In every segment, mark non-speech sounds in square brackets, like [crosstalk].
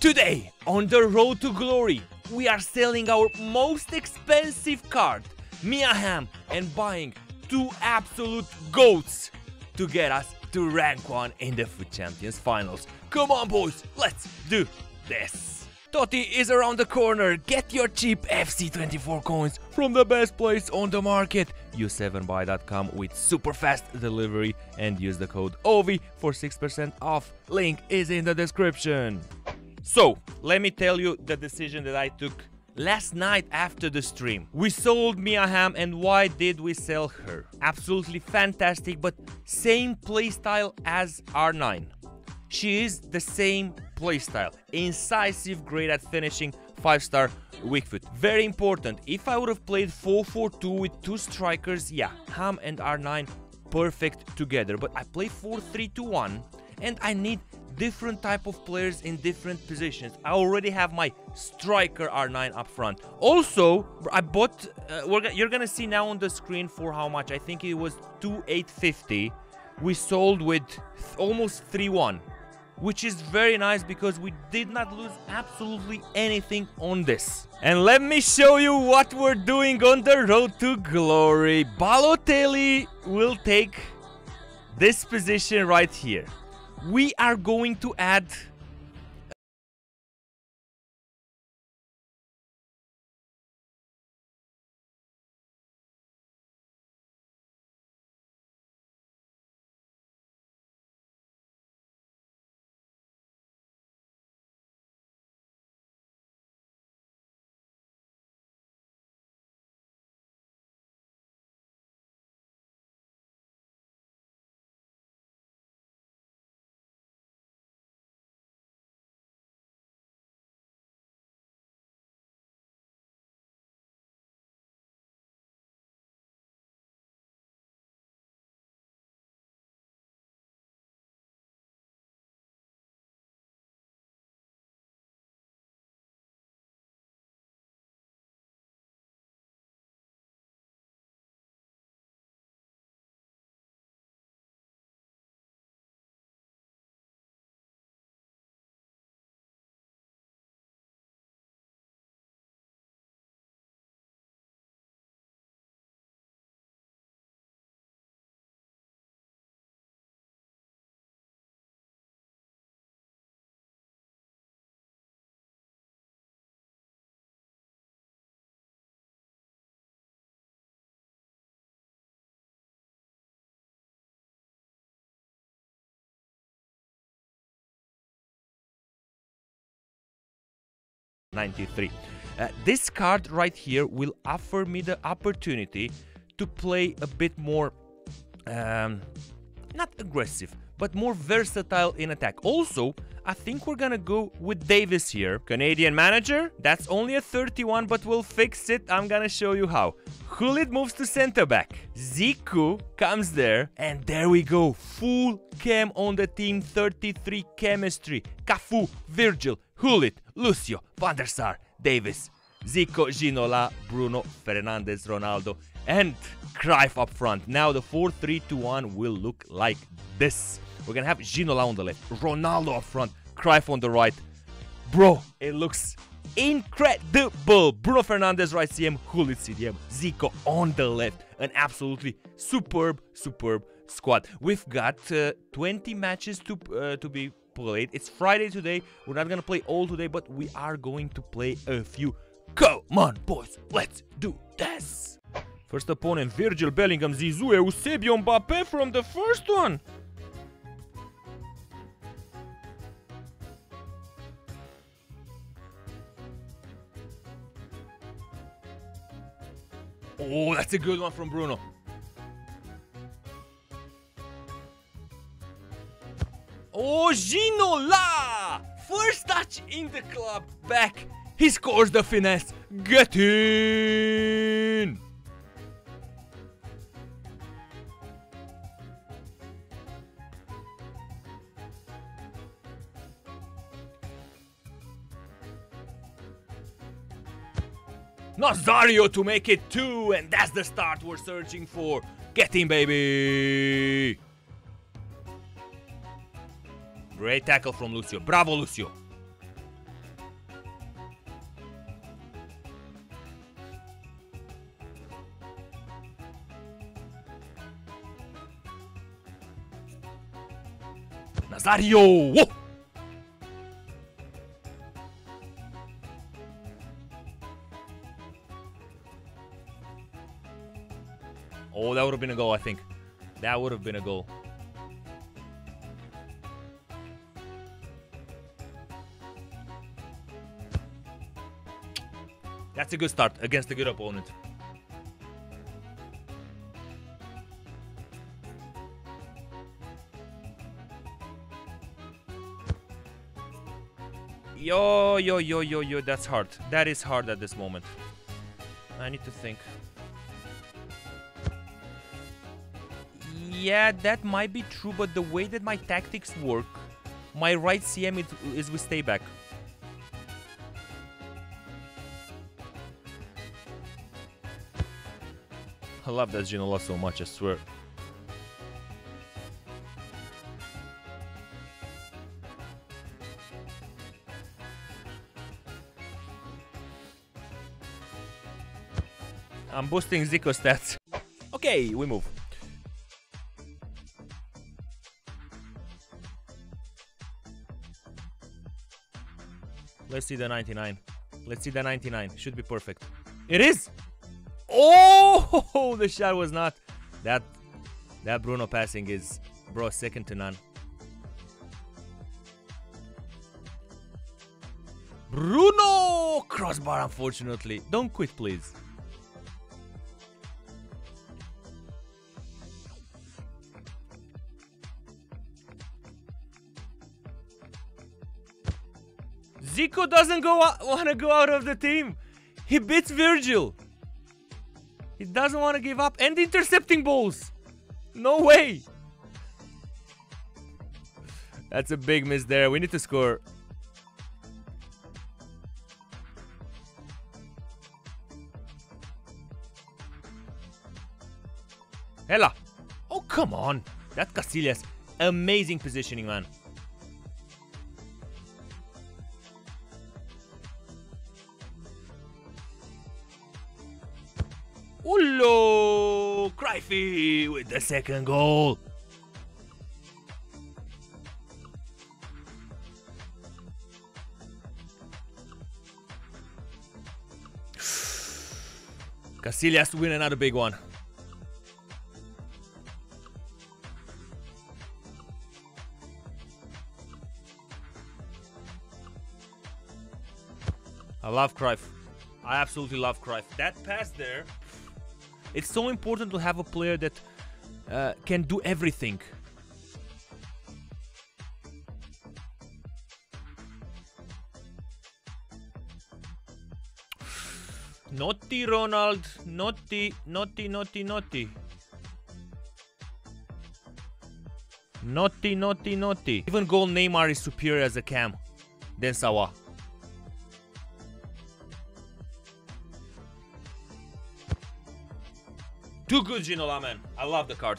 Today, on the road to glory, we are selling our most expensive card, Mia Hamm, and buying two absolute goats to get us to rank 1 in the FUT Champions Finals. Come on boys, let's do this! TOTY is around the corner, get your cheap FC24 coins from the best place on the market. Use 7buy.com with super fast delivery and use the code Ovvy for 6% off. Link is in the description. So, let me tell you the decision that I took last night after the stream. We sold Mia Hamm and why did we sell her? Absolutely fantastic, but same playstyle as R9. She is the same playstyle. Incisive, great at finishing, 5 star weak foot. Very important. If I would have played 4-4-2 with two strikers, yeah, Hamm and R9 perfect together. But I play 4-3-2-1 and I need different type of players in different positions. I already have my striker R9 up front. Also, I bought, uh, you're gonna see now on the screen for how much. I think it was 2,850. We sold with almost 3-1 which is very nice because we did not lose absolutely anything on this. And let me show you what we're doing on the road to glory. Balotelli will take this position right here. We are going to add 93. Uh, this card right here will offer me the opportunity to play a bit more, um, not aggressive, but more versatile in attack. Also, I think we're gonna go with Davies here. Canadian manager, that's only a 31, but we'll fix it. I'm gonna show you how. Gullit moves to center back. Zico comes there, and there we go. Full cam on the team, 33 chemistry. Cafu, Virgil, Gullit, Lucio, Van der Sar, Davies, Zico, Ginola, Bruno, Fernandes, Ronaldo, and Cruyff up front. Now the 4-3-2-1 will look like this. We're gonna have Ginola on the left, Ronaldo up front, Cruyff on the right. Bro, it looks incredible. Bruno Fernandes right CM, Gullit CDM, Zico on the left. An absolutely superb, superb squad. We've got uh, 20 matches to uh, to be played. It's Friday today. We're not gonna play all today, but we are going to play a few. Come on, boys, let's do this. First opponent, Virgil Bellingham, Zizou, Eusebio Mbappe from the first one. Oh, that's a good one from Bruno. Oh, Ginola! First touch in the club, back. He scores the finesse. Get Nazario to make it two, and that's the start we're searching for. Get in, baby! Great tackle from Lucio. Bravo, Lucio! Nazario! Whoa! Oh, that would have been a goal, I think. That would have been a goal. That's a good start against a good opponent. Yo, yo, yo, yo, yo, that's hard. That is hard at this moment. I need to think. Yeah, that might be true, but the way that my tactics work, my right CM is, with stay back. I love that Ginola so much, I swear. I'm boosting Zico stats. Okay, we move. Let's see the 99. Let's see the 99. Should be perfect. It is! Oh, [laughs] the shot was not. That that Bruno passing is, bro, second to none. Bruno! Crossbar, unfortunately. Don't quit, please. Zico doesn't go want to go out of the team. He beats Virgil. He doesn't want to give up and intercepting balls. No way. That's a big miss there. We need to score. Hella. Oh, come on. That Casillas. Amazing positioning, man. Ullo! Cruyffy with the second goal. [sighs] Casillas to win another big one. I love Cruyff. I absolutely love Cruyff. That pass there, it's so important to have a player that uh, can do everything. Naughty Ronald, naughty, naughty, naughty, naughty. Naughty, naughty, naughty. Even goal Neymar is superior as a cam than Sawa. Too good, Ginola, man. I love the card.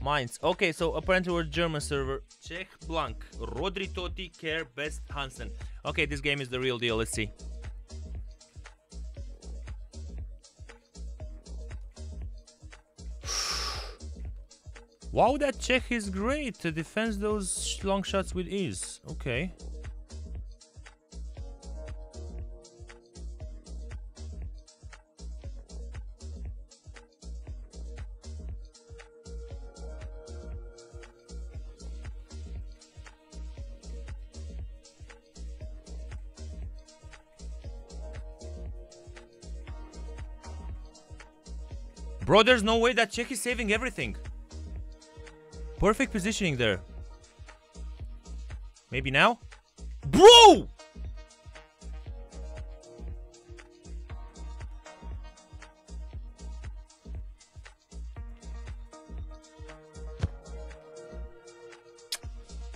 Mines. Okay, so apparently we're German server. Čech Blanc. Rodri TOTY, Care, Best Hansen. Okay, this game is the real deal. Let's see. wow, that Čech is great. To defends those long shots with ease. Okay. Bro, there's no way that Čech is saving everything. Perfect positioning there. Maybe now? Bro!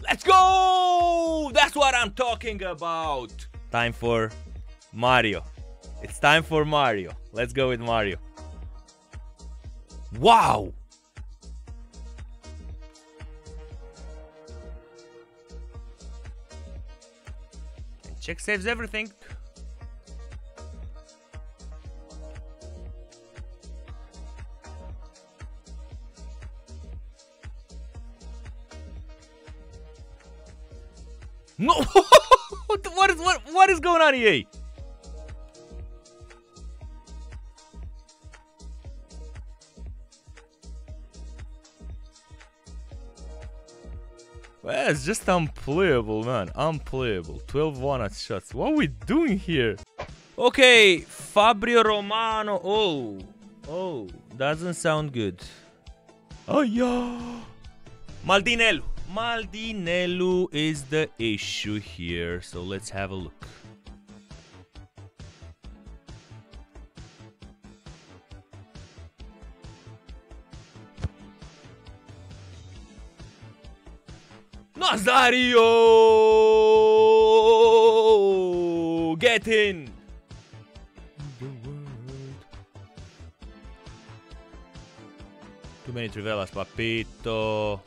Let's go! That's what I'm talking about. Time for Mario. It's time for Mario. Let's go with Mario. Wow! And Čech saves everything. No! [laughs] what is what what is going on here? Well, it's just unplayable, man. Unplayable. 12 one shots. What are we doing here? Okay, Fabio Romano. Oh, oh, doesn't sound good. Oh, yeah. Maldinello. Maldinello is the issue here. So let's have a look. Nazario! Get in! Too many Trivelas, papito.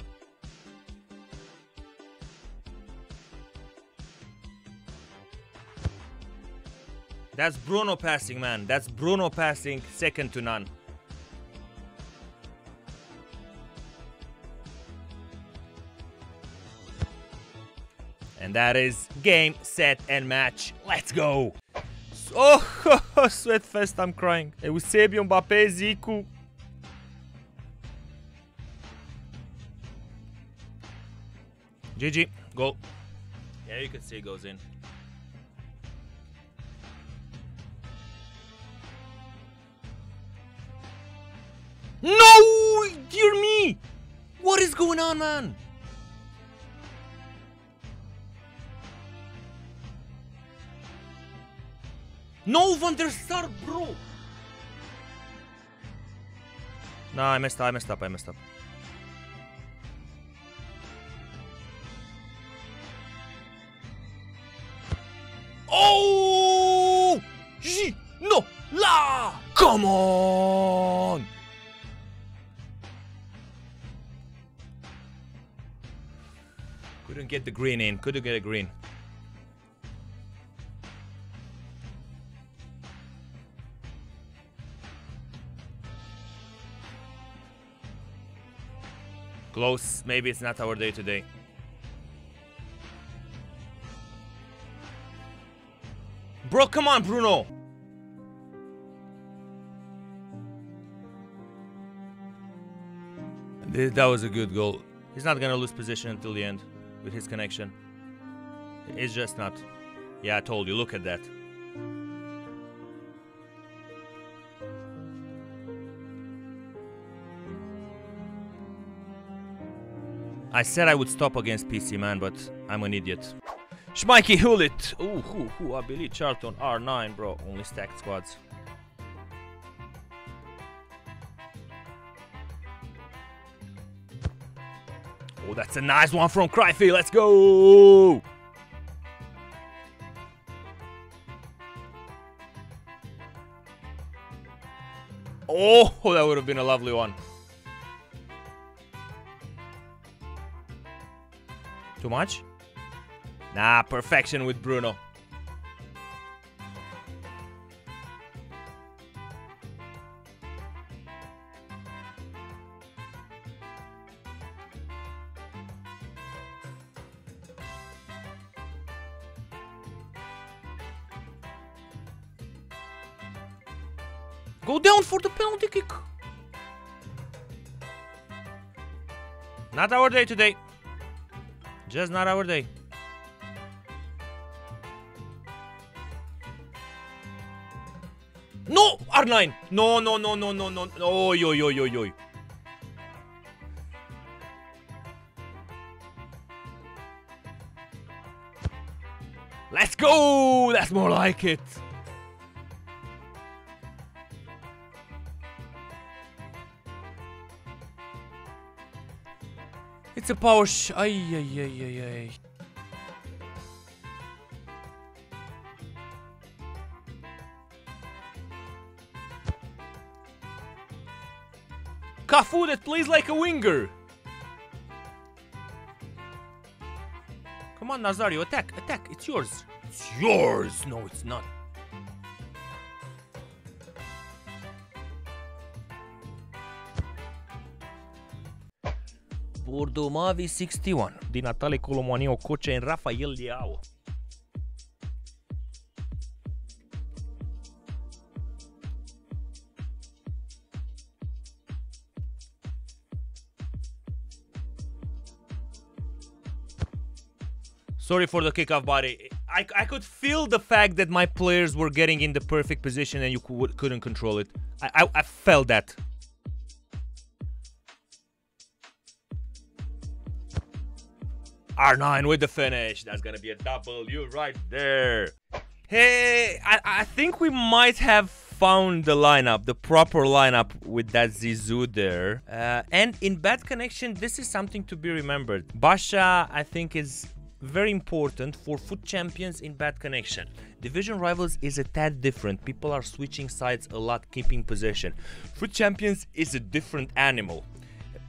That's Bruno passing, man. That's Bruno passing second to none. That is game, set, and match. Let's go! Oh, [laughs] Sweatfest, I'm crying. Eusebio, um Mbappé, Zico. GG, goal. Yeah, you can see it goes in. No! Dear me! What is going on, man? No Van der Sar, bro! No, I messed up, I messed up, I messed up. Oh! No! La! Come on! Couldn't get the green in, couldn't get a green. Close. Maybe it's not our day today. Bro, come on, Bruno! That was a good goal. He's not gonna lose position until the end with his connection. It's just not. Yeah, I told you, look at that. I said I would stop against PC man, but I'm an idiot. Schmikey Gullit! Ooh, who, who, I believe Charlton R9, bro. Only stacked squads. Oh, that's a nice one from Cruyffy. Let's go! Oh, that would have been a lovely one. Too much? Nah, perfection with Bruno. Go down for the penalty kick. Not our day today. Just not our day. No! R9! No, no, no, no, no, no. Oi, oi, oi, oi, oi. Let's go! That's more like it. It's a power sh- ay, ay, ay, ay, ay. Cafu that plays like a winger. Come on, Nazario, attack, attack. It's yours. It's yours. No, it's not. Bordeaux Mavi 61 din Natale Colomani Ococe în Rafael Leao. Sorry for the kickoff, buddy. I, I could feel the fact that my players were getting in the perfect position and you couldn't control it. I, I, I felt that. R9 with the finish. That's gonna be a double U right there. Hey, I, I think we might have found the lineup, the proper lineup with that Zizou there. Uh, and in bad connection, this is something to be remembered. Bacha, I think, is very important for FUT champions in bad connection. Division rivals is a tad different. People are switching sides a lot, keeping possession. FUT Champions is a different animal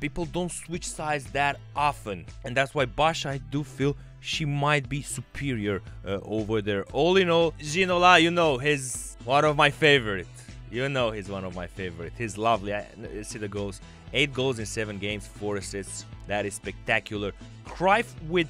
people don't switch sides that often and that's why Bacha I do feel she might be superior uh, over there. All in all Ginola you know he's one of my favorite. You know he's one of my favorite. He's lovely. I, see the goals. Eight goals in seven games four assists. That is spectacular. Cruyff with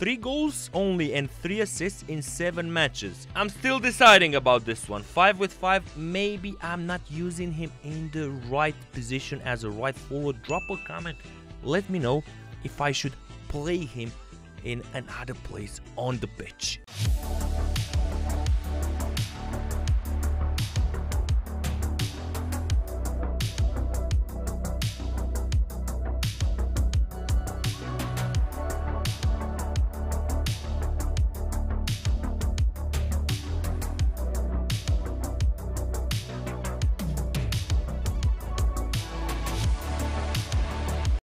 3 goals only and 3 assists in 7 matches. I'm still deciding about this one. 5 with 5, maybe I'm not using him in the right position as a right forward. Drop a comment, let me know if I should play him in another place on the pitch.